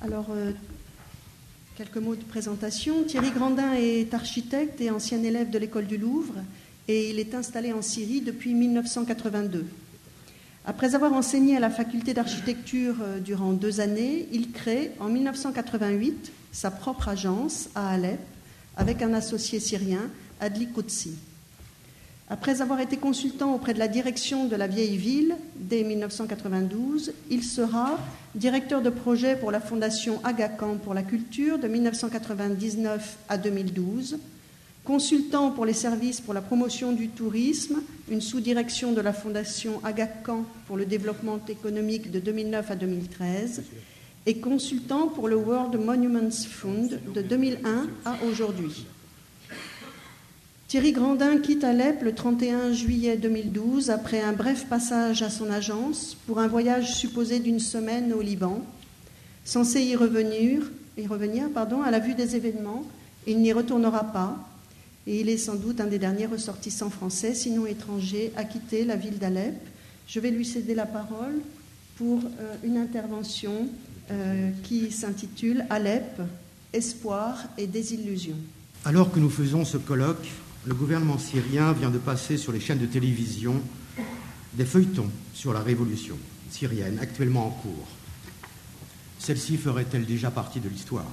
Alors, euh, quelques mots de présentation. Thierry Grandin est architecte et ancien élève de l'école du Louvre et il est installé en Syrie depuis 1982. Après avoir enseigné à la faculté d'architecture euh, durant deux années, il crée en 1988 sa propre agence à Alep avec un associé syrien, Adli Koutsi. Après avoir été consultant auprès de la direction de la vieille ville dès 1992, il sera directeur de projet pour la Fondation Agacan pour la culture de 1999 à 2012, consultant pour les services pour la promotion du tourisme, une sous-direction de la Fondation Agacan pour le développement économique de 2009 à 2013, et consultant pour le World Monuments Fund de 2001 à aujourd'hui. Thierry Grandin quitte Alep le 31 juillet 2012 après un bref passage à son agence pour un voyage supposé d'une semaine au Liban. Censé y revenir, pardon, à la vue des événements, il n'y retournera pas et il est sans doute un des derniers ressortissants français, sinon étrangers, à quitter la ville d'Alep. Je vais lui céder la parole pour euh, une intervention euh, qui s'intitule Alep, espoir et désillusion. Alors que nous faisons ce colloque, le gouvernement syrien vient de passer sur les chaînes de télévision des feuilletons sur la révolution syrienne actuellement en cours. Celle-ci ferait-elle déjà partie de l'histoire?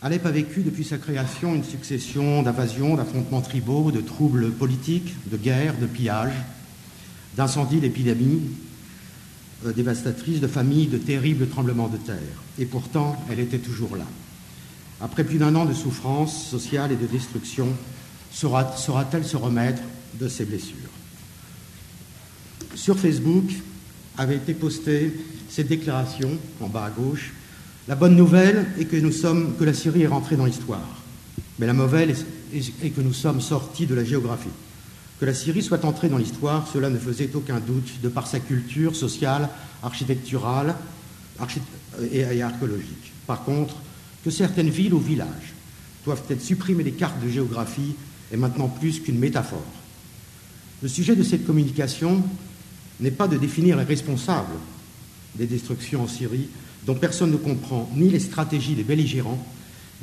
Alep a vécu depuis sa création une succession d'invasions, d'affrontements tribaux, de troubles politiques, de guerres, de pillages, d'incendies, d'épidémies euh, dévastatrices, de familles, de terribles tremblements de terre. Et pourtant, elle était toujours là. Après plus d'un an de souffrance sociale et de destruction, saura-t-elle se remettre de ses blessures Sur Facebook avait été postée cette déclaration, en bas à gauche. La bonne nouvelle est que, la Syrie est rentrée dans l'histoire. Mais la mauvaise est que nous sommes sortis de la géographie. Que la Syrie soit entrée dans l'histoire, cela ne faisait aucun doute de par sa culture sociale, architecturale et archéologique. Par contre, certaines villes ou villages doivent être supprimés des cartes de géographie est maintenant plus qu'une métaphore. Le sujet de cette communication n'est pas de définir les responsables des destructions en Syrie, dont personne ne comprend ni les stratégies des belligérants,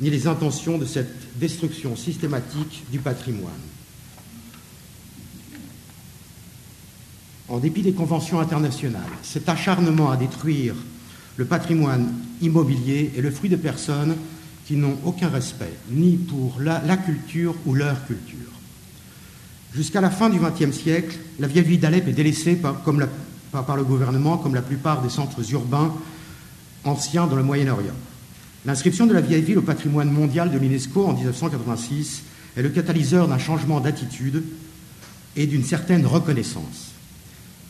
ni les intentions de cette destruction systématique du patrimoine. En dépit des conventions internationales, cet acharnement à détruire le patrimoine immobilier est le fruit de personnes qui n'ont aucun respect, ni pour la, culture ou leur culture. Jusqu'à la fin du XXe siècle, la vieille ville d'Alep est délaissée par, par le gouvernement, comme la plupart des centres urbains anciens dans le Moyen-Orient. L'inscription de la vieille ville au patrimoine mondial de l'UNESCO en 1986 est le catalyseur d'un changement d'attitude et d'une certaine reconnaissance.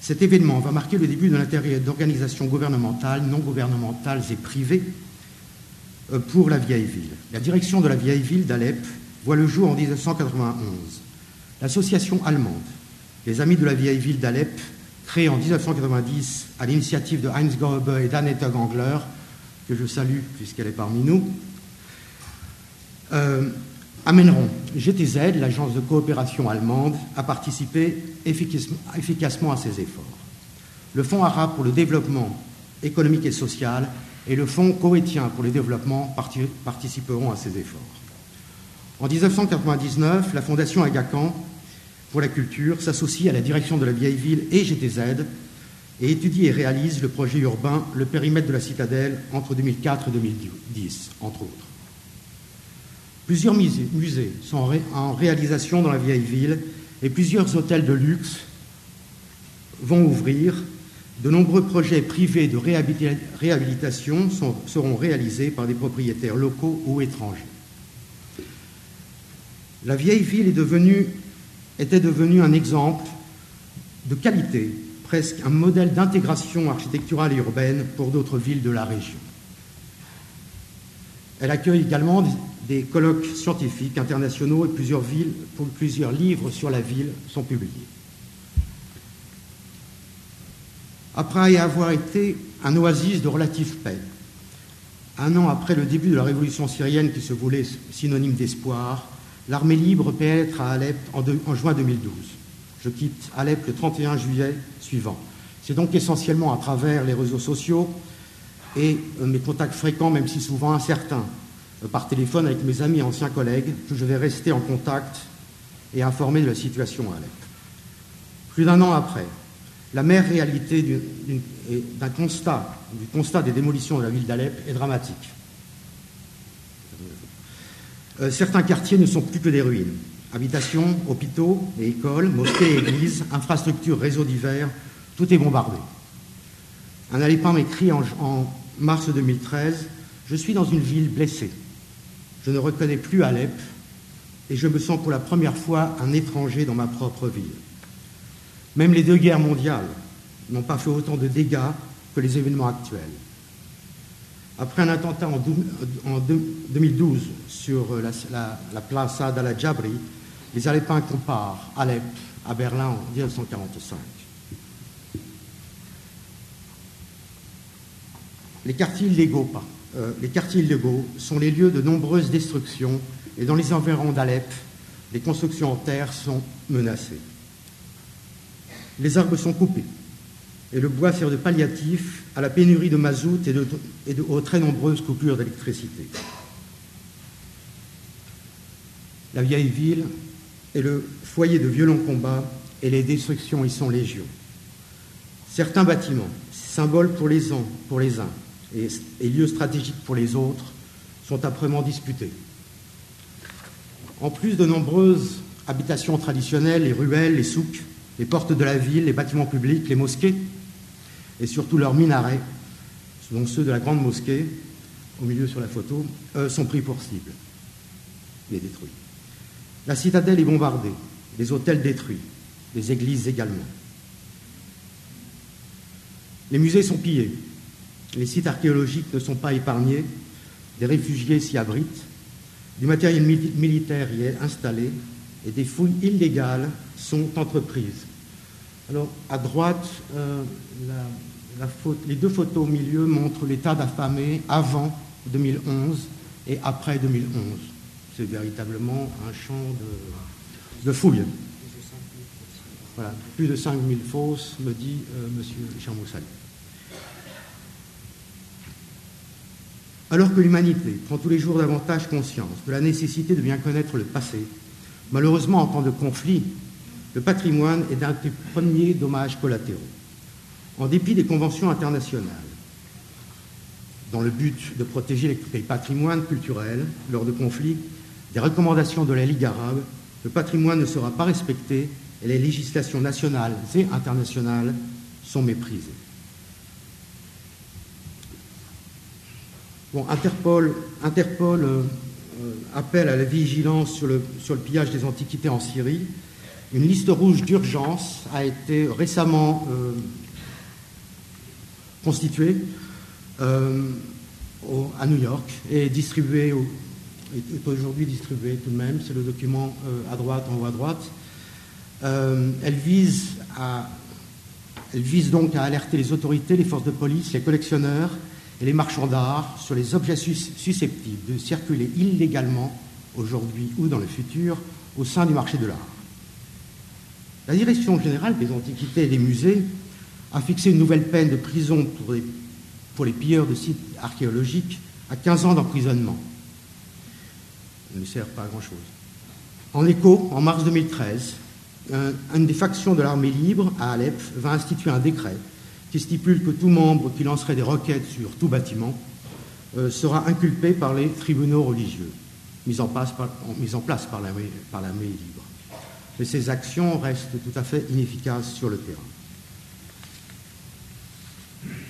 Cet événement va marquer le début de l'intérêt d'organisations gouvernementales, non gouvernementales et privées euh, pour la vieille ville. La direction de la vieille ville d'Alep voit le jour en 1991. L'association allemande, les Amis de la vieille ville d'Alep, créée en 1990 à l'initiative de Heinz Goebe et d'Annette Gangler, que je salue puisqu'elle est parmi nous, euh, amèneront GTZ, l'agence de coopération allemande, à participer efficacement à ces efforts. Le Fonds arabe pour le développement économique et social et le Fonds coétien pour le développement participeront à ces efforts. En 1999, la Fondation Agacan pour la culture s'associe à la direction de la vieille ville et GTZ et étudie et réalise le projet urbain Le périmètre de la citadelle entre 2004 et 2010, entre autres. Plusieurs musées sont en réalisation dans la vieille ville et plusieurs hôtels de luxe vont ouvrir. De nombreux projets privés de réhabilitation seront réalisés par des propriétaires locaux ou étrangers. La vieille ville était devenue un exemple de qualité, presque un modèle d'intégration architecturale et urbaine pour d'autres villes de la région. Elle accueille également des colloques scientifiques internationaux et plusieurs, livres sur la ville sont publiés. Après avoir été un oasis de relative paix, un an après le début de la révolution syrienne qui se voulait synonyme d'espoir, l'armée libre pénètre à Alep en, en, juin 2012. Je quitte Alep le 31 juillet suivant. C'est donc essentiellement à travers les réseaux sociaux et mes contacts fréquents, même si souvent incertains, par téléphone avec mes amis et anciens collègues, que je vais rester en contact et informer de la situation à Alep. Plus d'un an après, la mère réalité du constat des démolitions de la ville d'Alep est dramatique. Euh, certains quartiers ne sont plus que des ruines. Habitations, hôpitaux et écoles, mosquées églises, infrastructures, réseaux divers, tout est bombardé. Un Alepin m'écrit en, en, mars 2013 Je suis dans une ville blessée. Je ne reconnais plus Alep et je me sens pour la première fois un étranger dans ma propre ville. Même les deux guerres mondiales n'ont pas fait autant de dégâts que les événements actuels. Après un attentat en 2012 sur la, la, la Plaza les Alepins comparent Alep à Berlin en 1945. Les quartiers illégaux, euh, les quartiers illégaux sont les lieux de nombreuses destructions et dans les environs d'Alep, les constructions en terre sont menacées. Les arbres sont coupés et le bois sert de palliatif à la pénurie de mazout et, de, de, aux très nombreuses coupures d'électricité. La vieille ville est le foyer de violents combats et les destructions y sont légion. Certains bâtiments, symboles pour les uns, pour les uns et, lieux stratégiques pour les autres, sont âprement disputés. En plus de nombreuses habitations traditionnelles, les ruelles, les souks, les portes de la ville, les bâtiments publics, les mosquées, et surtout leurs minarets, dont ceux de la grande mosquée, au milieu sur la photo, euh, sont pris pour cible et détruits. La citadelle est bombardée, les hôtels détruits, les églises également. Les musées sont pillés, les sites archéologiques ne sont pas épargnés, des réfugiés s'y abritent, du matériel militaire y est installé et des fouilles illégales sont entreprises. Alors, à droite, euh, les deux photos au milieu montrent l'état d'affamés avant 2011 et après 2011. C'est véritablement un champ de, de fouilles. Voilà, plus de 5000 fosses, me dit euh, M. Chamoussali. Alors que l'humanité prend tous les jours davantage conscience de la nécessité de bien connaître le passé, malheureusement en temps de conflit, le patrimoine est d'un des premiers dommages collatéraux. En dépit des conventions internationales, dans le but de protéger les patrimoines culturels lors de conflits, des recommandations de la Ligue arabe, le patrimoine ne sera pas respecté et les législations nationales et internationales sont méprisées. Interpol, Interpol euh, appelle à la vigilance sur le, pillage des antiquités en Syrie. Une liste rouge d'urgence a été récemment euh, constituée euh, à New York et distribuée, est aujourd'hui distribuée tout de même. C'est le document à droite, en haut à droite. elle, vise à, elle vise donc à alerter les autorités, les forces de police, les collectionneurs et les marchands d'art sur les objets susceptibles de circuler illégalement aujourd'hui ou dans le futur au sein du marché de l'art. La Direction générale des antiquités et des musées a fixé une nouvelle peine de prison pour les, pour les pilleurs de sites archéologiques à 15 ans d'emprisonnement. Ça ne sert pas à grand-chose. En écho, en mars 2013, un, une des factions de l'armée libre à Alep va instituer un décret qui stipule que tout membre qui lancerait des requêtes sur tout bâtiment euh, sera inculpé par les tribunaux religieux mis en place par, place par l'armée par libre. Mais ces actions restent tout à fait inefficaces sur le terrain.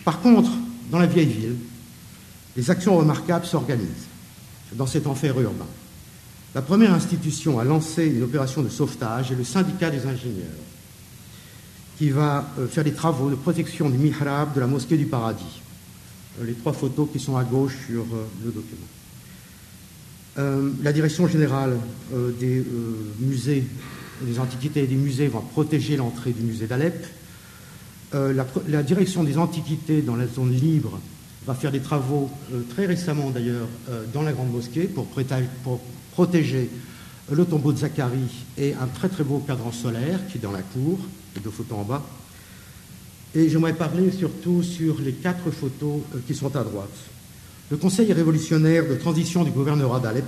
Par contre, dans la vieille ville, les actions remarquables s'organisent dans cet enfer urbain. La première institution à lancer une opération de sauvetage est le syndicat des ingénieurs qui va euh, faire des travaux de protection du mihrab de la mosquée du paradis. Euh, les trois photos qui sont à gauche sur euh, le document. la direction générale des musées, des antiquités et des musées va protéger l'entrée du musée d'Alep. La, direction des antiquités dans la zone libre va faire des travaux, très récemment d'ailleurs, dans la grande mosquée pour protéger le tombeau de Zacharie et un très très beau cadran solaire qui est dans la cour, deux photos en bas. Et j'aimerais parler surtout sur les quatre photos euh, qui sont à droite. Le Conseil révolutionnaire de transition du gouvernorat d'Alep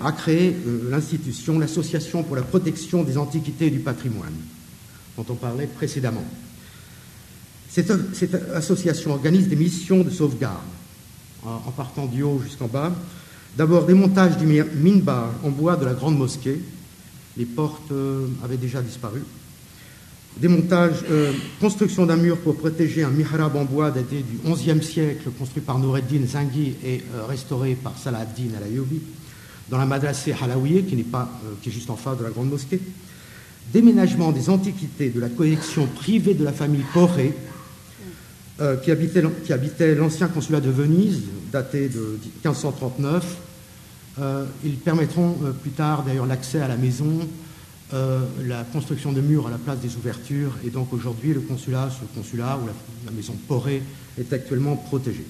a créé euh, l'institution, l'association pour la protection des antiquités et du patrimoine, dont on parlait précédemment. Cette, association organise des missions de sauvegarde, en, partant du haut jusqu'en bas. D'abord, démontage du minbar en bois de la grande mosquée. Les portes euh, avaient déjà disparu. Démontage, euh, construction d'un mur pour protéger un mihrab en bois daté du XIe siècle, construit par Noureddin Zangui et restauré par Salah ad-Din al-Ayyubi dans la madrasé Halawiye, qui, n'est pas, euh, qui est juste en face de la grande mosquée, déménagement des antiquités de la collection privée de la famille Poré, euh, qui, habitait, l'ancien consulat de Venise, daté de 1539. Euh, ils permettront plus tard d'ailleurs l'accès à la maison, la construction de murs à la place des ouvertures, et donc aujourd'hui le consulat, ce consulat ou la, maison Poré est actuellement protégé.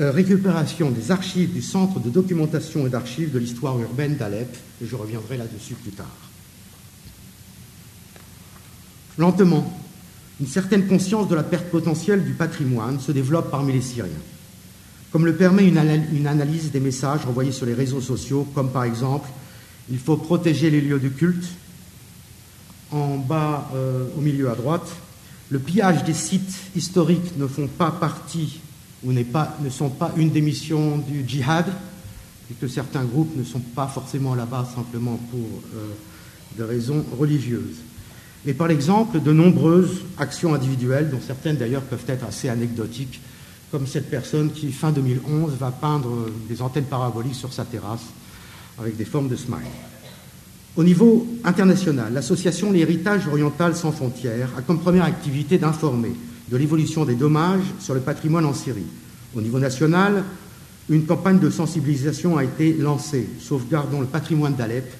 Euh, récupération des archives du Centre de documentation et d'archives de l'histoire urbaine d'Alep, et je reviendrai là-dessus plus tard. Lentement, une certaine conscience de la perte potentielle du patrimoine se développe parmi les Syriens, comme le permet une, analyse des messages envoyés sur les réseaux sociaux, comme par exemple il faut protéger les lieux de culte. En bas, euh, au milieu à droite, le pillage des sites historiques ne font pas partie ou ne sont pas une des missions du djihad, et que certains groupes ne sont pas forcément là-bas simplement pour euh, des raisons religieuses. Et par l'exemple de nombreuses actions individuelles, dont certaines d'ailleurs peuvent être assez anecdotiques, comme cette personne qui, fin 2011, va peindre des antennes paraboliques sur sa terrasse avec des formes de smile. Au niveau international, l'association L'Héritage Oriental sans frontières a comme première activité d'informer de l'évolution des dommages sur le patrimoine en Syrie. Au niveau national, une campagne de sensibilisation a été lancée. Sauvegardons le patrimoine d'Alep.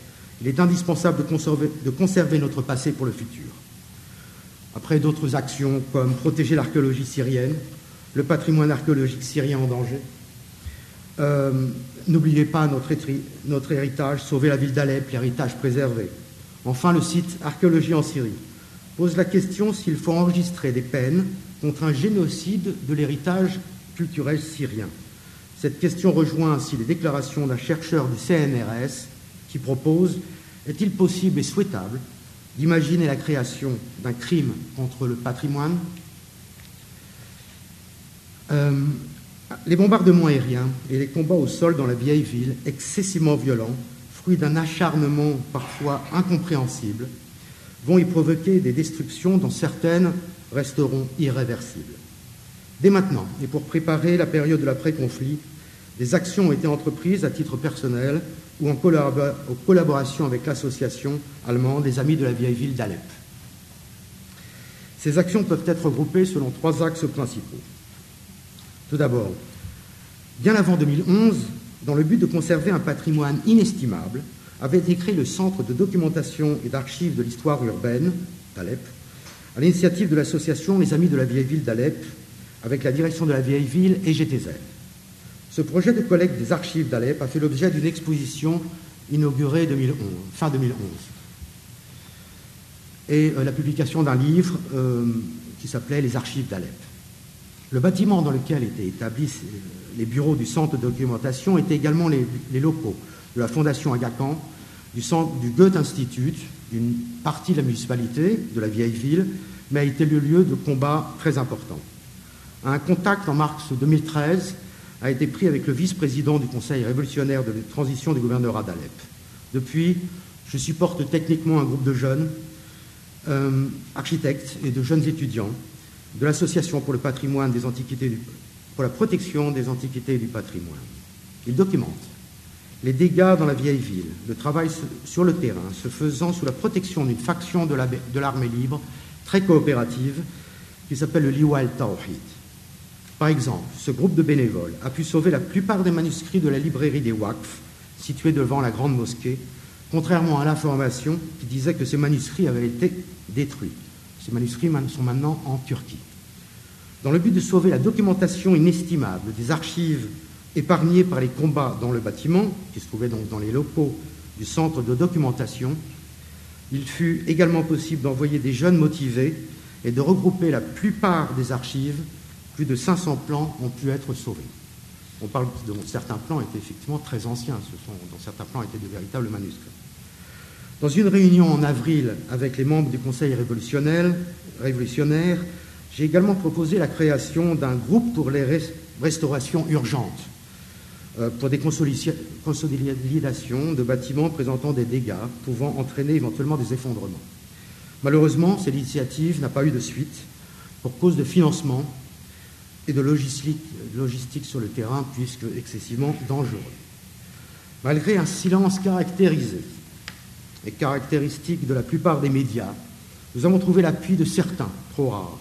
Il est indispensable de conserver, notre passé pour le futur. Après d'autres actions comme protéger l'archéologie syrienne, le patrimoine archéologique syrien en danger. Euh, n'oubliez pas notre, héritage, sauver la ville d'Alep, l'héritage préservé. Enfin, le site Archéologie en Syrie pose la question s'il faut enregistrer des peines contre un génocide de l'héritage culturel syrien. Cette question rejoint ainsi les déclarations d'un chercheur du CNRS qui propose est-il possible et souhaitable d'imaginer la création d'un crime contre le patrimoine euh, Les bombardements aériens et les combats au sol dans la vieille ville, excessivement violents, fruit d'un acharnement parfois incompréhensible, vont y provoquer des destructions dont certaines resteront irréversibles. Dès maintenant, et pour préparer la période de l'après-conflit, des actions ont été entreprises à titre personnel ou en collaboration avec l'association allemande des Amis de la vieille ville d'Alep. Ces actions peuvent être regroupées selon trois axes principaux. Tout d'abord, bien avant 2011, dans le but de conserver un patrimoine inestimable, avait été créé le Centre de documentation et d'archives de l'histoire urbaine d'Alep, à l'initiative de l'association Les Amis de la Vieille Ville d'Alep, avec la direction de la Vieille Ville et GTZ. Ce projet de collecte des archives d'Alep a fait l'objet d'une exposition inaugurée 2011, fin 2011 et euh, la publication d'un livre euh, qui s'appelait Les archives d'Alep. Le bâtiment dans lequel étaient établis les bureaux du centre de documentation étaient également les, locaux de la Fondation Agacan, du, du Goethe Institut, d'une partie de la municipalité, de la vieille ville, mais a été le lieu de combats très importants. Un contact en mars 2013 a été pris avec le vice-président du Conseil révolutionnaire de transition du gouvernorat d'Alep. Depuis, je supporte techniquement un groupe de jeunes euh, architectes et de jeunes étudiants de l'Association pour le patrimoine des antiquités, pour la protection des antiquités et du patrimoine. Ils documentent les dégâts dans la vieille ville, le travail sur le terrain se faisant sous la protection d'une faction de l'armée libre très coopérative qui s'appelle le Liwa al-Tawhid. Par exemple, ce groupe de bénévoles a pu sauver la plupart des manuscrits de la librairie des Waqf, située devant la grande mosquée, contrairement à l'information qui disait que ces manuscrits avaient été détruits. Ces manuscrits sont maintenant en Turquie. Dans le but de sauver la documentation inestimable des archives épargné par les combats dans le bâtiment, qui se trouvait donc dans les locaux du centre de documentation, il fut également possible d'envoyer des jeunes motivés et de regrouper la plupart des archives, plus de 500 plans ont pu être sauvés. On parle de certains plans étaient effectivement très anciens, ce sont, dans certains plans étaient de véritables manuscrits. Dans une réunion en avril avec les membres du Conseil révolutionnaire, j'ai également proposé la création d'un groupe pour les restaurations urgentes, euh, pour des consolidations de bâtiments présentant des dégâts pouvant entraîner éventuellement des effondrements. Malheureusement, cette initiative n'a pas eu de suite pour cause de financement et de logistique sur le terrain, puisque excessivement dangereux. Malgré un silence caractérisé et caractéristique de la plupart des médias, nous avons trouvé l'appui de certains, trop rares.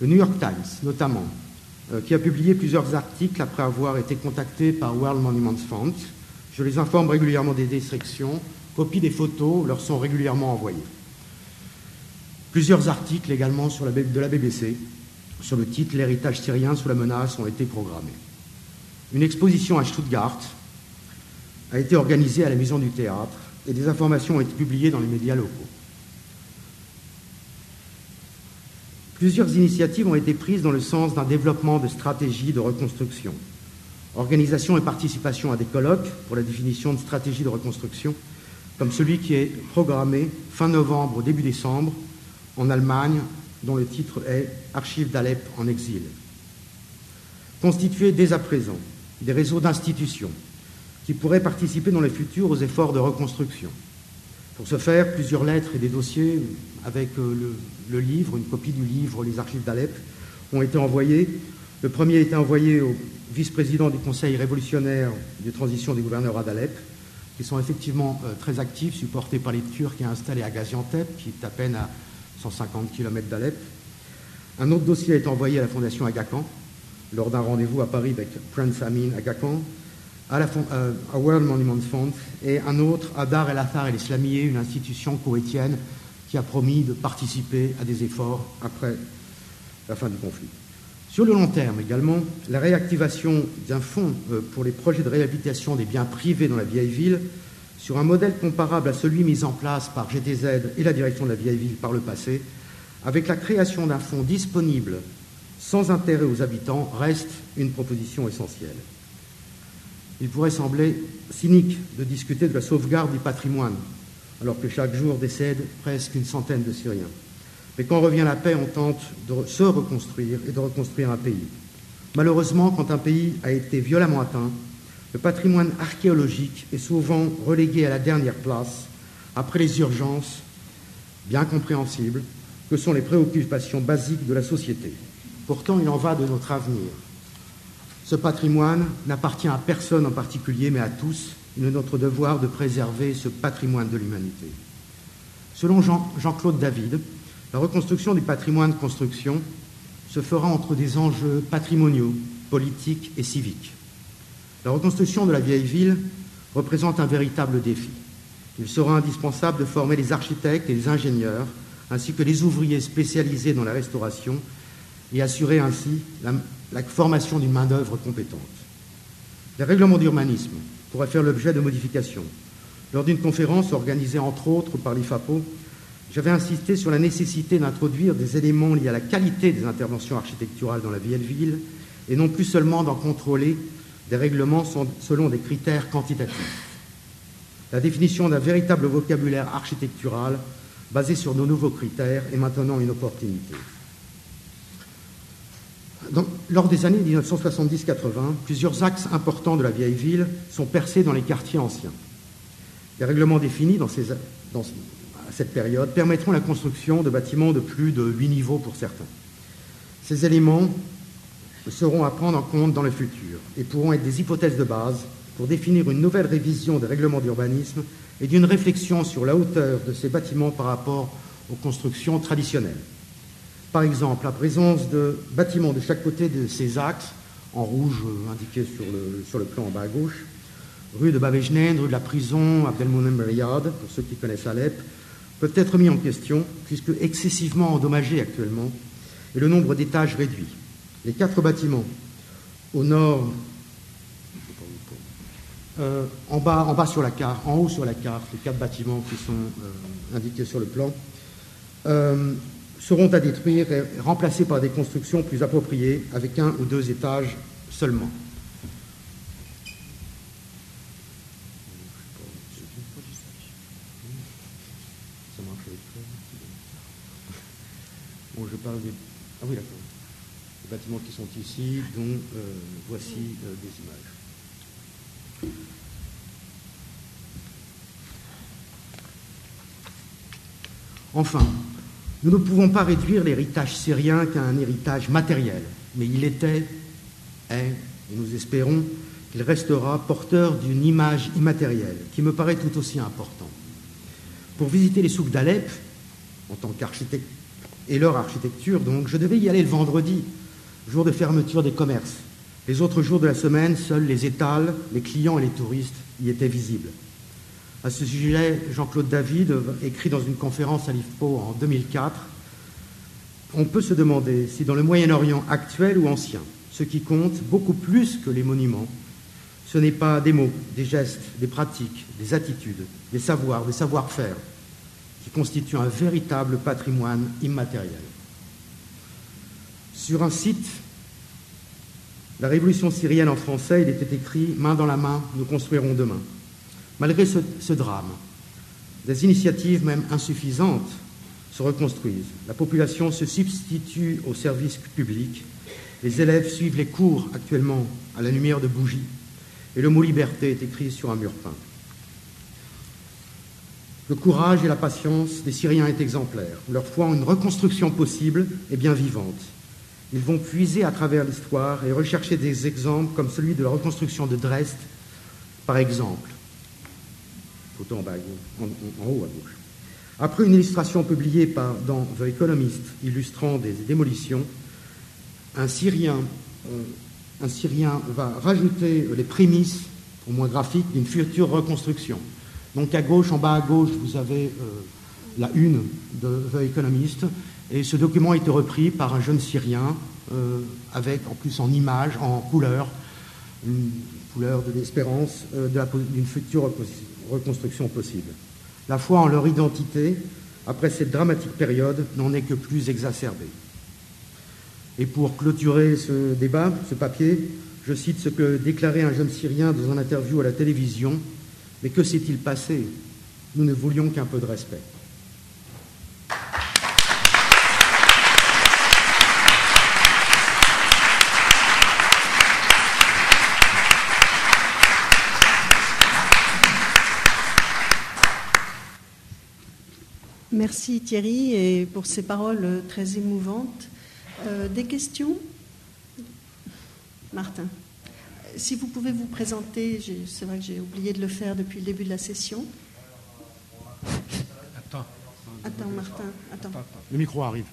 Le New York Times, notamment, euh, qui a publié plusieurs articles après avoir été contacté par World Monuments Fund. Je les informe régulièrement des destructions, copies des photos leur sont régulièrement envoyées. Plusieurs articles également sur de la BBC sur le titre L'héritage syrien sous la menace ont été programmés. Une exposition à Stuttgart a été organisée à la Maison du Théâtre et des informations ont été publiées dans les médias locaux. Plusieurs initiatives ont été prises dans le sens d'un développement de stratégies de reconstruction. Organisation et participation à des colloques pour la définition de stratégies de reconstruction, comme celui qui est programmé fin novembre, début décembre, en Allemagne, dont le titre est Archives d'Alep en exil. Constituer dès à présent des réseaux d'institutions qui pourraient participer dans le futur aux efforts de reconstruction. Pour ce faire, plusieurs lettres et des dossiers avec euh, le, livre, une copie du livre Les archives d'Alep, ont été envoyés. Le premier a été envoyé au vice-président du Conseil révolutionnaire de transition des gouverneurs d'Alep, qui sont effectivement euh, très actifs, supportés par les Turcs et installés à Gaziantep, qui est à peine à 150 km d'Alep. Un autre dossier a été envoyé à la Fondation Agacan lors d'un rendez-vous à Paris avec Prince Amin Agacan, à la euh, World Monuments Fund, et un autre à Dar el Athar el Islamiyé, une institution coétienne qui a promis de participer à des efforts après la fin du conflit. Sur le long terme également, la réactivation d'un fonds euh, pour les projets de réhabilitation des biens privés dans la vieille ville sur un modèle comparable à celui mis en place par GTZ et la direction de la vieille ville par le passé, avec la création d'un fonds disponible sans intérêt aux habitants, reste une proposition essentielle. Il pourrait sembler cynique de discuter de la sauvegarde du patrimoine, alors que chaque jour décède presque une centaine de Syriens. Mais quand revient la paix, on tente de se reconstruire et de reconstruire un pays. Malheureusement, quand un pays a été violemment atteint, le patrimoine archéologique est souvent relégué à la dernière place après les urgences, bien compréhensibles, que sont les préoccupations basiques de la société. Pourtant, il en va de notre avenir. Ce patrimoine n'appartient à personne en particulier, mais à tous. Il est notre devoir de préserver ce patrimoine de l'humanité. Selon Jean-Claude David, la reconstruction du patrimoine de construction se fera entre des enjeux patrimoniaux, politiques et civiques. La reconstruction de la vieille ville représente un véritable défi. Il sera indispensable de former les architectes et les ingénieurs, ainsi que les ouvriers spécialisés dans la restauration, et assurer ainsi la, formation d'une main-d'œuvre compétente. Les règlements d'urbanisme pourraient faire l'objet de modifications. Lors d'une conférence organisée entre autres par l'IFAPO, j'avais insisté sur la nécessité d'introduire des éléments liés à la qualité des interventions architecturales dans la vieille ville et non plus seulement d'en contrôler des règlements selon des critères quantitatifs. La définition d'un véritable vocabulaire architectural basé sur nos nouveaux critères est maintenant une opportunité. Lors des années 1970-80, plusieurs axes importants de la vieille ville sont percés dans les quartiers anciens. Les règlements définis dans à cette période permettront la construction de bâtiments de plus de 8 niveaux pour certains. Ces éléments seront à prendre en compte dans le futur et pourront être des hypothèses de base pour définir une nouvelle révision des règlements d'urbanisme et d'une réflexion sur la hauteur de ces bâtiments par rapport aux constructions traditionnelles. Par exemple, la présence de bâtiments de chaque côté de ces axes, en rouge euh, indiqué sur le, sur le plan en bas à gauche, rue de Babejnen, rue de la prison, Abdelmounem Riyad, pour ceux qui connaissent Alep, peuvent être mis en question puisque excessivement endommagés actuellement et le nombre d'étages réduit. Les quatre bâtiments au nord, euh, en, bas, en bas sur la carte, en haut sur la carte, les quatre bâtiments qui sont euh, indiqués sur le plan, seront à détruire et remplacés par des constructions plus appropriées avec un ou deux étages seulement. Bon, je parle des... Ah bâtiments qui sont ici, dont euh, voici euh, des images. Enfin, nous ne pouvons pas réduire l'héritage syrien qu'à un héritage matériel, mais il était, est, et nous espérons qu'il restera porteur d'une image immatérielle qui me paraît tout aussi importante. Pour visiter les souks d'Alep, en tant qu'architecte et leur architecture, donc, je devais y aller le vendredi, jour de fermeture des commerces. Les autres jours de la semaine, seuls les étals, les clients et les touristes y étaient visibles. À ce sujet, Jean-Claude David écrit dans une conférence à l'IFPO en 2004 On peut se demander si dans le Moyen-Orient actuel ou ancien, ce qui compte beaucoup plus que les monuments, ce n'est pas des mots, des gestes, des pratiques, des attitudes, des savoirs, des savoir-faire, qui constituent un véritable patrimoine immatériel. Sur un site, La révolution syrienne en français, il était écrit Main dans la main, nous construirons demain. Malgré ce, drame, des initiatives même insuffisantes se reconstruisent. La population se substitue au service public. Les élèves suivent les cours actuellement à la lumière de bougies. Et le mot liberté est écrit sur un mur peint. Le courage et la patience des Syriens est exemplaire. Leur foi en une reconstruction possible est bien vivante. Ils vont puiser à travers l'histoire et rechercher des exemples comme celui de la reconstruction de Dresde, par exemple photo en bas, en, haut à gauche. Après une illustration publiée dans The Economist illustrant des démolitions, un Syrien, euh, un Syrien va rajouter les prémices, au moins graphiques, d'une future reconstruction. Donc à gauche, en bas à gauche, vous avez euh, la une de The Economist, et ce document a été repris par un jeune Syrien, euh, avec en plus en image, en couleur, une couleur de l'espérance d'une future reconstruction possible. La foi en leur identité, après cette dramatique période, n'en est que plus exacerbée. Et pour clôturer ce débat, ce papier, je cite ce que déclarait un jeune Syrien dans une interview à la télévision. Mais que s'est-il passé? Nous ne voulions qu'un peu de respect. Merci Thierry et pour ces paroles très émouvantes. Euh, des questions? Martin, si vous pouvez vous présenter, c'est vrai que j'ai oublié de le faire depuis le début de la session. Attends. Attends, Martin, attends. Le micro arrive.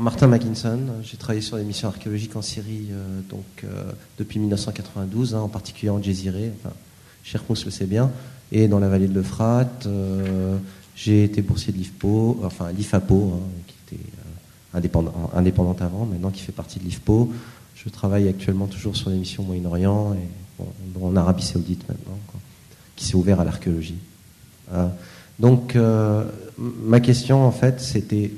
Martin Mackinson, j'ai travaillé sur des missions archéologiques en Syrie euh, donc, euh, depuis 1992, hein, en particulier en Djeziré, enfin, Chermous le sait bien, et dans la vallée de l'Euphrate. Euh, j'ai été boursier de l'IFPO, enfin l'IFAPO, hein, qui était indépendant, indépendante avant, maintenant qui fait partie de l'IFPO. Je travaille actuellement toujours sur des missions Moyen-Orient et en Arabie Saoudite maintenant, qui s'est ouvert à l'archéologie. donc ma question en fait c'était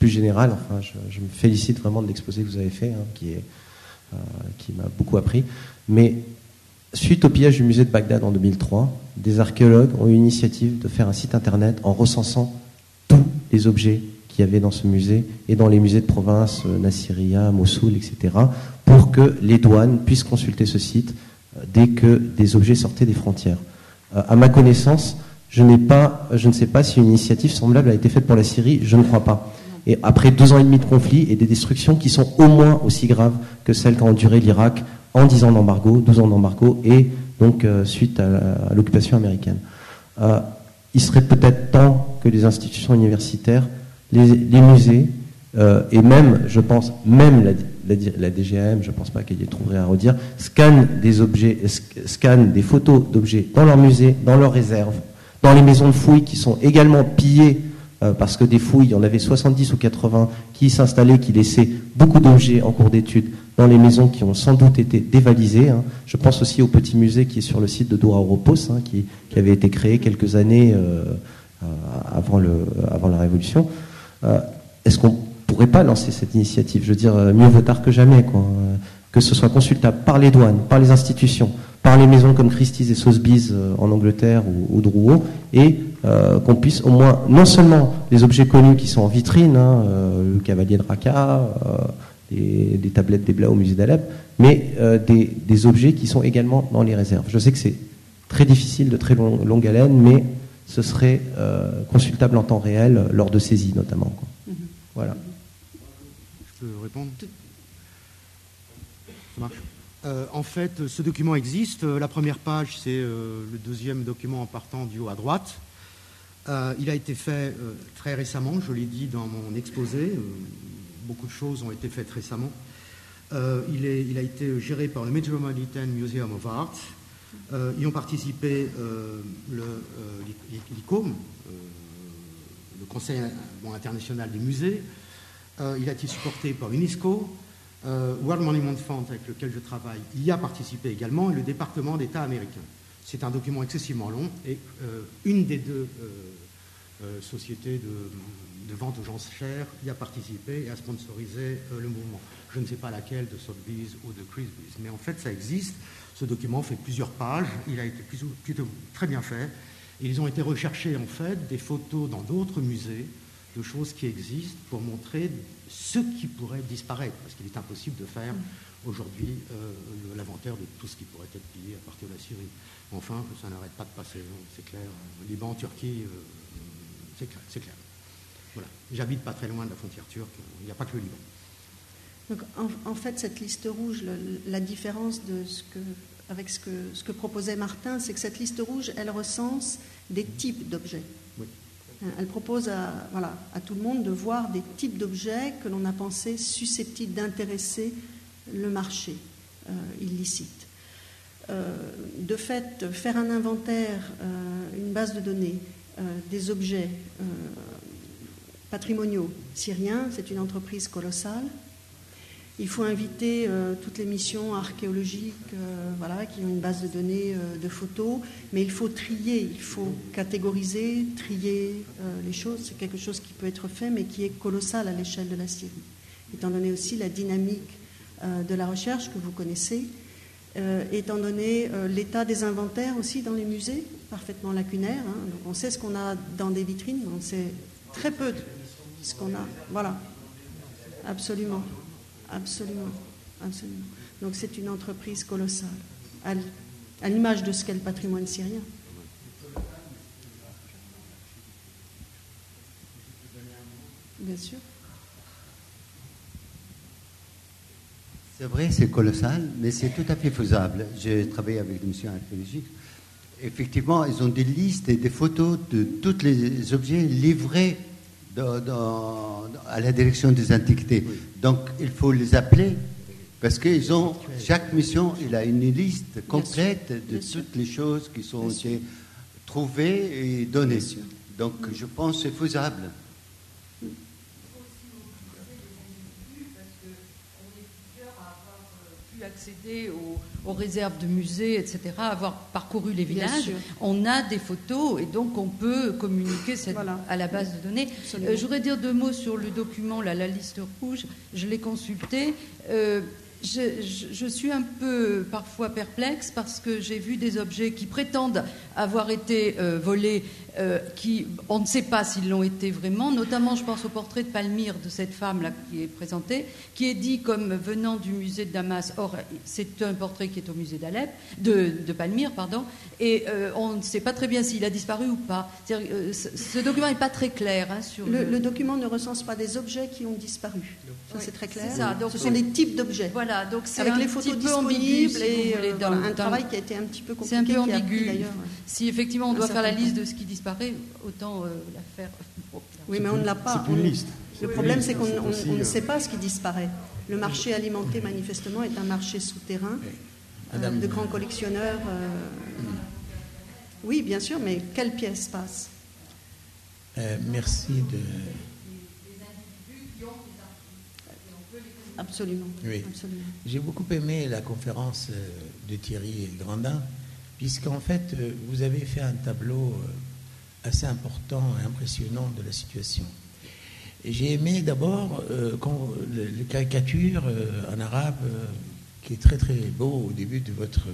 plus général, enfin, je, me félicite vraiment de l'exposé que vous avez fait, hein, euh, qui m'a beaucoup appris. Mais suite au pillage du musée de Bagdad en 2003, des archéologues ont eu l'initiative de faire un site internet en recensant tous les objets qu'il y avait dans ce musée et dans les musées de province, euh, Nasiriyah, Mossoul, etc., pour que les douanes puissent consulter ce site euh, dès que des objets sortaient des frontières. Euh, à ma connaissance, je, n'ai pas, je ne sais pas si une initiative semblable a été faite pour la Syrie, je ne crois pas et après deux ans et demi de conflit et des destructions qui sont au moins aussi graves que celles qu'a enduré l'Irak en dix ans d'embargo, 12 ans d'embargo, et donc euh, suite à, l'occupation américaine. Euh, il serait peut-être temps que les institutions universitaires, les, musées, euh, et même, je pense, même la, la, la DGAM, je ne pense pas qu'il y ait trouverait à redire, scannent des objets, scannent des photos d'objets dans leurs musées, dans leurs réserves, dans les maisons de fouilles qui sont également pillées euh, parce que des fouilles, il y en avait 70 ou 80 qui s'installaient, qui laissaient beaucoup d'objets en cours d'étude dans les maisons qui ont sans doute été dévalisées. Hein. Je pense aussi au petit musée qui est sur le site de Dora Europos, hein, qui, avait été créé quelques années euh, euh, avant, la Révolution. Est-ce qu'on pourrait pas lancer cette initiative? Je veux dire, mieux vaut tard que jamais. Que ce soit consultable par les douanes, par les institutions, par les maisons comme Christie's et Sotheby's en Angleterre ou, ou Drouot, et euh, qu'on puisse au moins, non seulement les objets connus qui sont en vitrine, hein, euh, le cavalier de Raqqa, euh, des, tablettes des Blas au musée d'Alep, mais des, objets qui sont également dans les réserves. Je sais que c'est très difficile, de très longue haleine, mais ce serait consultable en temps réel lors de saisies notamment. Mm-hmm. Voilà. Je peux répondre? Ça marche? En fait, ce document existe. La première page, c'est le deuxième document en partant du haut à droite. Euh, il a été fait euh, très récemment, je l'ai dit dans mon exposé, euh, beaucoup de choses ont été faites récemment. Il, a été géré par le Metropolitan Museum of Art. y ont participé l'ICOM, le Conseil international des musées. il a été supporté par l'UNESCO, World Monument Fund, avec lequel je travaille, y a participé également, et le département d'État américain. C'est un document excessivement long et une des deux euh, société de, vente aux gens chers y a participé et a sponsorisé euh, le mouvement. Je ne sais pas laquelle, de Sotheby's ou de Christie's, mais en fait ça existe. Ce document fait plusieurs pages, il a été plutôt, plutôt très bien fait. Ils ont été recherchés en fait des photos dans d'autres musées de choses qui existent pour montrer ce qui pourrait disparaître, parce qu'il est impossible de faire aujourd'hui euh, l'inventaire de tout ce qui pourrait être pillé à partir de la Syrie. Enfin, ça n'arrête pas de passer, c'est clair. Liban, Turquie, c'est clair. Voilà. J'habite pas très loin de la frontière turque, il n'y a pas que le Liban. Donc, en, fait, cette liste rouge, la différence de ce que, avec ce que, ce que proposait Martin, c'est que cette liste rouge, elle recense des types d'objets. Oui. Hein, elle propose à, tout le monde de voir des types d'objets que l'on a pensé susceptibles d'intéresser le marché euh, illicite. Euh, de fait, faire un inventaire, euh, une base de données, euh, des objets euh, patrimoniaux syriens. C'est une entreprise colossale. Il faut inviter euh, toutes les missions archéologiques voilà, qui ont une base de données de photos, mais il faut trier, il faut catégoriser, trier les choses. C'est quelque chose qui peut être fait, mais qui est colossal à l'échelle de la Syrie, étant donné aussi la dynamique de la recherche que vous connaissez, étant donné l'état des inventaires aussi dans les musées parfaitement lacunaire. Hein. Donc on sait ce qu'on a dans des vitrines, mais on sait très peu ce qu'on a. Voilà. Absolument. Absolument. Absolument. Donc c'est une entreprise colossale, à l'image de ce qu'est le patrimoine syrien. Bien sûr. C'est vrai, c'est colossal, mais c'est tout à fait faisable. J'ai travaillé avec des missions archéologiques effectivement, ils ont des listes et des photos de tous les objets livrés à la direction des antiquités. Donc, il faut les appeler parce qu'ils ont, chaque mission, il a une liste complète de toutes les choses qui sont trouvées et données. Donc, je pense que c'est faisable. Accéder aux, réserves de musées, etc., avoir parcouru les villages, on a des photos et donc on peut communiquer cette, à la base de données. Euh, je voudrais dire deux mots sur le document, la liste rouge. Je l'ai consulté. Euh, je, suis un peu parfois perplexe parce que j'ai vu des objets qui prétendent avoir été euh, volés, euh, qui on ne sait pas s'ils l'ont été vraiment. Notamment, je pense au portrait de Palmyre de cette femme là qui est présentée, qui est dit comme venant du musée de Damas. Or, c'est un portrait qui est au musée d'Alep, de, Palmyre, pardon. Et euh, on ne sait pas très bien s'il a disparu ou pas. ce document n'est pas très clair hein, sur le, document ne recense pas des objets qui ont disparu. Ça, c'est très clair. Ça. Donc, ce sont des types d'objets. Voilà donc c'est avec les photos disponibles et euh, un travail qui a été un petit peu compliqué. C'est un peu ambigu. Si effectivement on doit faire la liste de ce qui disparaît, autant euh, la faire. oui, mais on ne l'a pas. C'est une liste. Le problème, c'est qu'on ne sait pas ce qui disparaît. Le marché alimenté, manifestement, est un marché souterrain euh, de grands collectionneurs. Oui, bien sûr, mais quelle pièce passe? Merci de. Absolument. Oui. J'ai beaucoup aimé la conférence euh, de Thierry Grandin, puisqu'en fait, euh, vous avez fait un tableau euh, assez important et impressionnant de la situation. J'ai aimé d'abord quand les caricatures en arabe, qui est très très beau au début de votre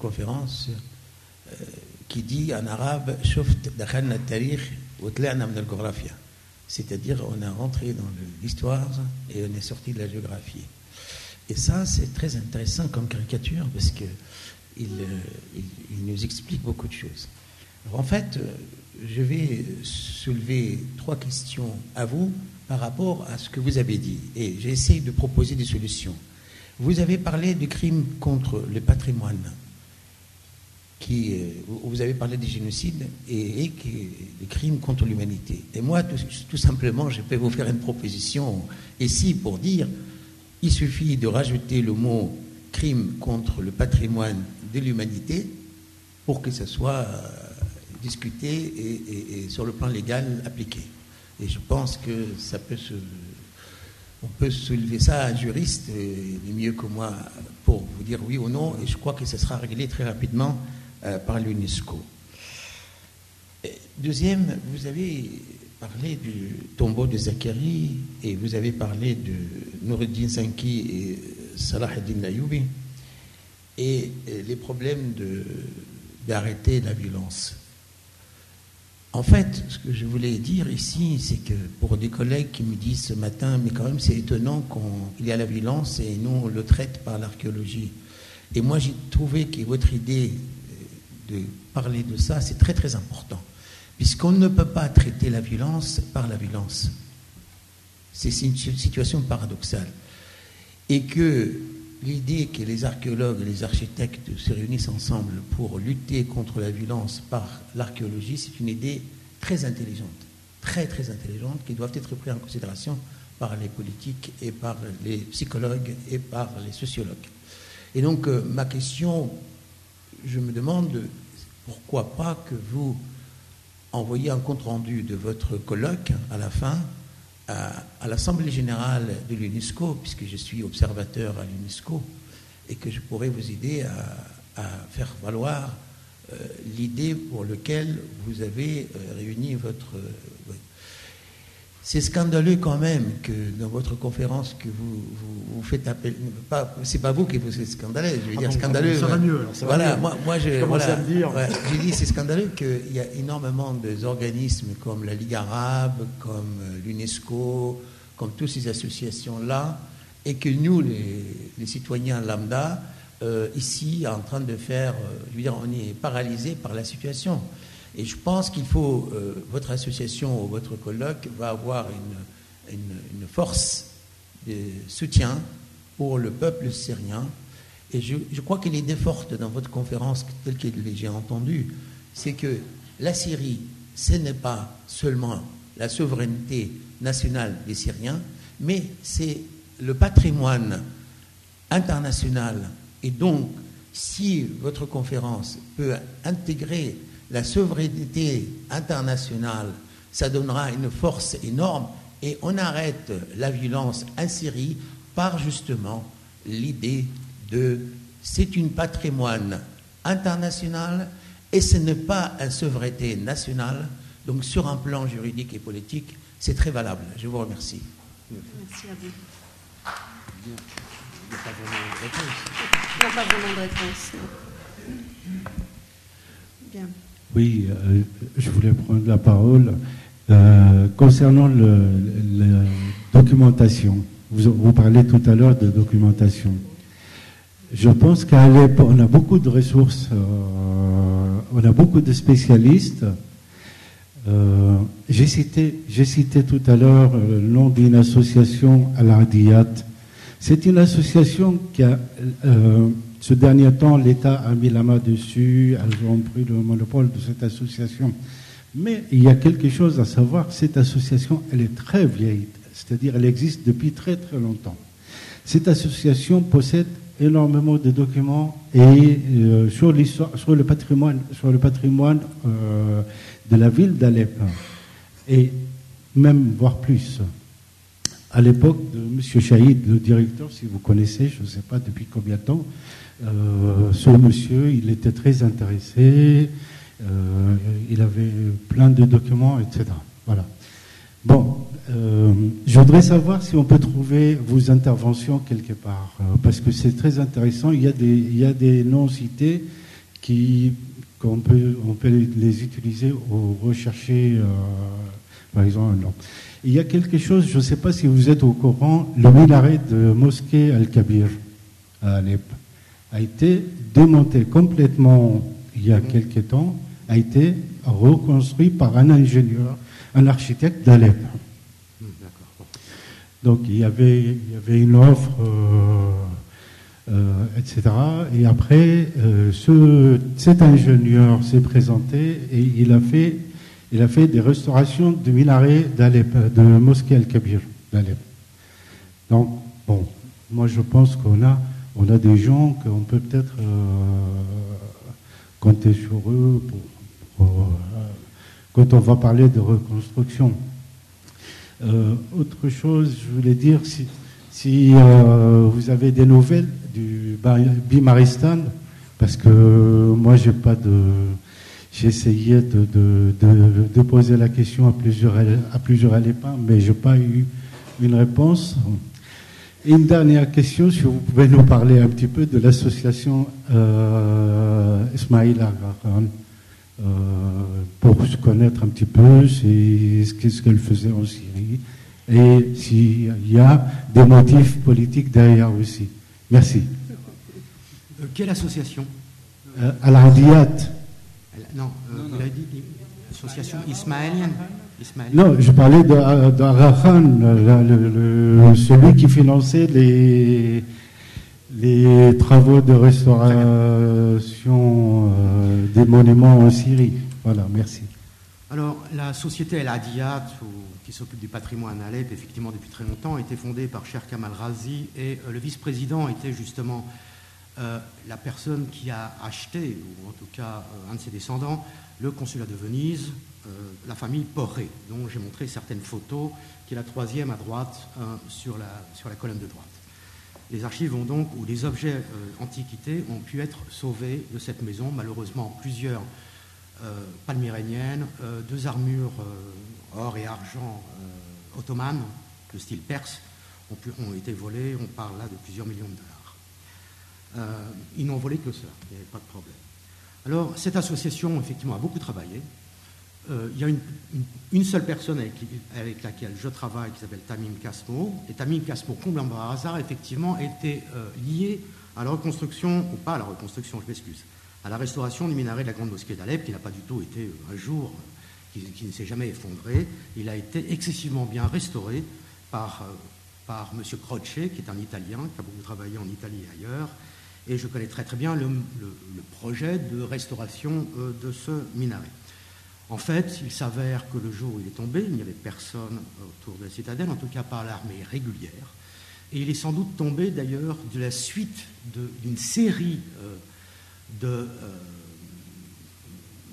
conférence, qui dit en arabe c'est-à-dire on a rentré dans l'histoire et on est sorti de la géographie. Et ça, c'est très intéressant comme caricature parce qu'il il, il, nous explique beaucoup de choses. en fait, je vais soulever trois questions à vous par rapport à ce que vous avez dit. Et j'essaie de proposer des solutions. Vous avez parlé du crime contre le patrimoine qui, euh, vous avez parlé des génocides et, des crimes contre l'humanité. Et moi, tout, simplement, je peux vous faire une proposition ici pour dire, il suffit de rajouter le mot crime contre le patrimoine de l'humanité pour que ce soit euh, discuté et, et, sur le plan légal appliqué. Et je pense que ça peut se, on peut soulever ça à un juriste, mieux que moi, pour vous dire oui ou non, et je crois que ça sera réglé très rapidement euh, par l'UNESCO. Deuxième, vous avez parlé du tombeau de Zacharie et vous avez parlé de Noureddin Sanki et Salah ad-Din Ayoubi et les problèmes d'arrêter la violence. En fait, ce que je voulais dire ici, c'est que pour des collègues qui me disent ce matin, mais quand même c'est étonnant qu'il y a la violence et nous on le traite par l'archéologie. Et moi j'ai trouvé que votre idée de parler de ça, c'est très très important. Puisqu'on ne peut pas traiter la violence par la violence. C'est une situation paradoxale. Et que l'idée que les archéologues et les architectes se réunissent ensemble pour lutter contre la violence par l'archéologie, c'est une idée très intelligente, très très intelligente, qui doit être prise en considération par les politiques et par les psychologues et par les sociologues. Et donc euh, ma question je me demande pourquoi pas que vous envoyiez un compte-rendu de votre colloque à la fin à, l'Assemblée générale de l'UNESCO, puisque je suis observateur à l'UNESCO, et que je pourrais vous aider à, faire valoir euh, l'idée pour laquelle vous avez euh, réuni votre, c'est scandaleux quand même que dans votre conférence que vous, vous, faites appel. Pas, c'est pas vous qui vous êtes scandaleux, je veux dire ah scandaleux. Ça va mieux. voilà, moi, moi je, voilà, j'ai dit c'est scandaleux qu'il y a énormément d'organismes comme la Ligue arabe, comme euh, l'UNESCO, comme toutes ces associations-là, et que nous, les, citoyens lambda, euh, ici, en train de faire, euh, je veux dire, on est paralysés par la situation. Et je pense qu'il faut, euh, votre association ou votre colloque va avoir une, force de soutien pour le peuple syrien. Et je, crois que l'idée forte dans votre conférence, telle que j'ai entendue, c'est que la Syrie, ce n'est pas seulement la souveraineté nationale des Syriens, mais c'est le patrimoine international. Et donc, si votre conférence peut intégrer la souveraineté internationale, ça donnera une force énorme et on arrête la violence en Syrie par justement l'idée de c'est une patrimoine international et ce n'est pas une souveraineté nationale. Donc sur un plan juridique et politique, c'est très valable. Je vous remercie. Merci à vous. Il n'y a pas vraiment de réponse. Bien. Oui, euh, je voulais prendre la parole. Euh, concernant la documentation, vous, vous, parlez tout à l'heure de documentation. Je pense qu'à l'époque, on a beaucoup de ressources, euh, on a beaucoup de spécialistes. j'ai cité, cité tout à l'heure le nom d'une association, Al-Ardiyat. C'est une association qui a ce dernier temps, l'État a mis la main dessus, elles ont pris le monopole de cette association. Mais il y a quelque chose à savoir, cette association, elle est très vieille, c'est-à-dire elle existe depuis très très longtemps. Cette association possède énormément de documents et sur l'histoire, sur le patrimoine, sur le patrimoine de la ville d'Alep et même voire plus. À l'époque de M. Chahid, le directeur, si vous connaissez, je ne sais pas depuis combien de temps, euh, ce monsieur, il était très intéressé, euh, il avait plein de documents, etc. Voilà. Bon, euh, je voudrais savoir si on peut trouver vos interventions quelque part, parce que c'est très intéressant. Il y a des, il y a des noms cités qui qu'on peut, on peut les utiliser ou rechercher, par exemple, un nom. Il y a quelque chose, je ne sais pas si vous êtes au courant, le minaret de mosquée Al-Kabir à Alep a été démonté complètement il y a quelque temps, a été reconstruit par un ingénieur, un architecte d'Alep. Donc il y avait, il y avait une offre, euh, euh, etc. Et après, euh, ce, cet ingénieur s'est présenté et il a fait, il a fait des restaurations de minaret d'Alep, de mosquée Al-Kabir d'Alep. Donc, bon, moi je pense qu'on a on a des gens qu'on peut peut-être euh, compter sur eux pour, euh, quand on va parler de reconstruction. Euh, autre chose, je voulais dire, si, si vous avez des nouvelles du Bimaristan, parce que moi j'ai pas de, j'ai essayé de, de, poser la question à plusieurs à plusieurs élèves, mais j'ai pas eu une réponse. Une dernière question, si vous pouvez nous parler un petit peu de l'association euh, Ismail euh, pour se connaître un petit peu, qu'est-ce qu'elle faisait en Syrie, et s'il y a des motifs politiques derrière aussi. Merci. Euh, quelle association? Euh, Al-Hadiyat. Non, euh, vous l'avez dit, association ismaélienne. Non, je parlais de, celui qui finançait les, les travaux de restauration euh, des monuments en Syrie. Voilà, merci. Alors, la société El Hadiyat, qui s'occupe du patrimoine à Alep, effectivement, depuis très longtemps, a été fondée par Cher Kamal Razi et euh, le vice-président était justement euh, la personne qui a acheté, ou en tout cas un de ses descendants, le consulat de Venise, euh, la famille Porré, dont j'ai montré certaines photos, qui est la troisième à droite euh, sur, la, colonne de droite. Les archives ont donc, ou les objets euh, antiquités ont pu être sauvés de cette maison. Malheureusement, plusieurs palmyréniennes, deux armures or et argent ottomanes, de style perse, ont, ont, été volées. On parle là de plusieurs millions de dollars. Ils n'ont volé que ça, il n'y avait pas de problème. Alors, cette association, effectivement, a beaucoup travaillé. Euh, il y a une, seule personne avec, laquelle je travaille qui s'appelle Tamim Kasmo. Et Tamim Kasmo, comble par hasard, effectivement, était euh, lié à la reconstruction, ou pas à la reconstruction, je m'excuse, à la restauration du minaret de la Grande Mosquée d'Alep, qui n'a pas du tout été euh, un jour, qui, ne s'est jamais effondré. Il a été excessivement bien restauré par, par M. Croce, qui est un Italien, qui a beaucoup travaillé en Italie et ailleurs. Et je connais très très bien le projet de restauration de ce minaret. En fait, il s'avère que le jour où il est tombé, il n'y avait personne autour de la citadelle, en tout cas pas l'armée régulière. Et il est sans doute tombé d'ailleurs de la suite d'une série euh, euh,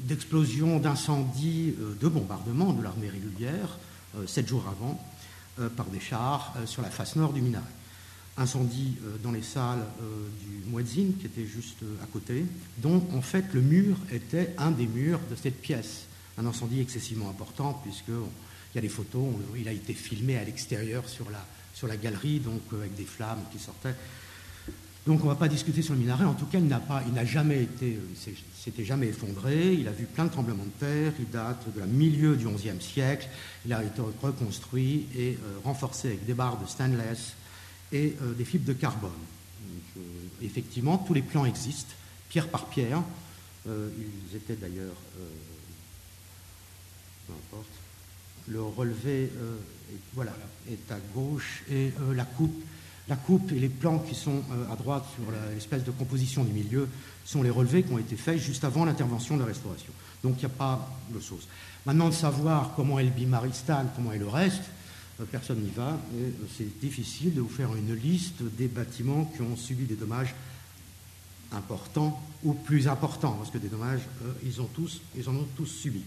d'explosions, d'incendies, euh, de bombardements de l'armée régulière, sept jours avant, par des chars sur la face nord du minaret. Incendie dans les salles du Muezzin, qui était juste à côté, dont en fait le mur était un des murs de cette pièce un incendie excessivement important, puisqu'il y a des photos, il a été filmé à l'extérieur sur la, sur la galerie, donc euh, avec des flammes qui sortaient. Donc on ne va pas discuter sur le minaret. En tout cas, il n'a pas, il n'a jamais été, euh, s'était jamais effondré. Il a vu plein de tremblements de terre. Il date de la milieu du XIe siècle. Il a été reconstruit et euh, renforcé avec des barres de stainless et des fibres de carbone. effectivement, tous les plans existent, pierre par pierre. ils étaient d'ailleurs peu importe. Le relevé euh, est, voilà, est à gauche et euh, la coupe. La coupe et les plans qui sont euh, à droite sur l'espèce de composition du milieu sont les relevés qui ont été faits juste avant l'intervention de la restauration. Donc il n'y a pas de chose. Maintenant, de savoir comment est le bimaristan, comment est le reste, personne n'y va. Et c'est difficile de vous faire une liste des bâtiments qui ont subi des dommages importants ou plus importants, parce que des dommages, tous, ils en ont tous subi.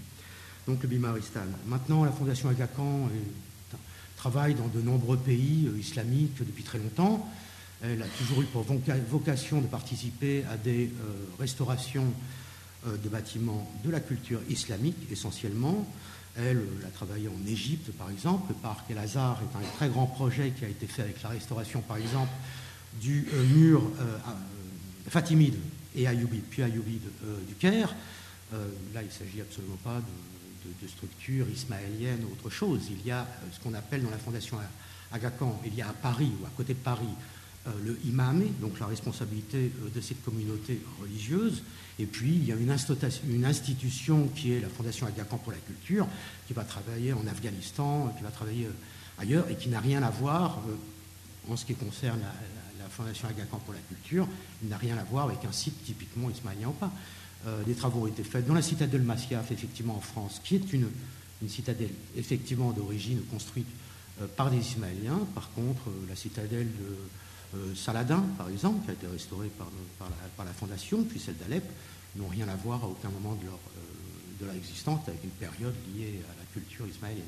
Donc le Bimaristan. Maintenant, la Fondation Aga Khan travaille dans de nombreux pays islamiques depuis très longtemps. Elle a toujours eu pour vocation de participer à des restaurations de bâtiments de la culture islamique essentiellement. Elle, a travaillé en Égypte, par exemple. Le parc El est un très grand projet qui a été fait avec la restauration, par exemple, du euh, mur euh, euh, fatimide et ayoubide, puis ayoubide du Caire. là, il ne s'agit absolument pas de, de, structure ismaélienne ou autre chose. Il y a ce qu'on appelle dans la fondation Aga Khan, il y a à Paris ou à côté de Paris euh, le imam, donc la responsabilité euh, de cette communauté religieuse, et puis il y a une, institution qui est la Fondation Aga Khan pour la culture, qui va travailler en Afghanistan, qui va travailler euh, ailleurs, et qui n'a rien à voir, en ce qui concerne la, Fondation Aga Khan pour la culture, il n'a rien à voir avec un site typiquement ismaélien ou pas. des travaux ont été faits dans la citadelle Masyaf, effectivement en France, qui est une, citadelle effectivement d'origine construite par des Ismaéliens. Par contre, la citadelle de euh, euh, Saladin, par exemple, qui a été restauré par, la, Fondation, puis celle d'Alep, n'ont rien à voir à aucun moment de leur, euh, de leur existence avec une période liée à la culture ismaélienne.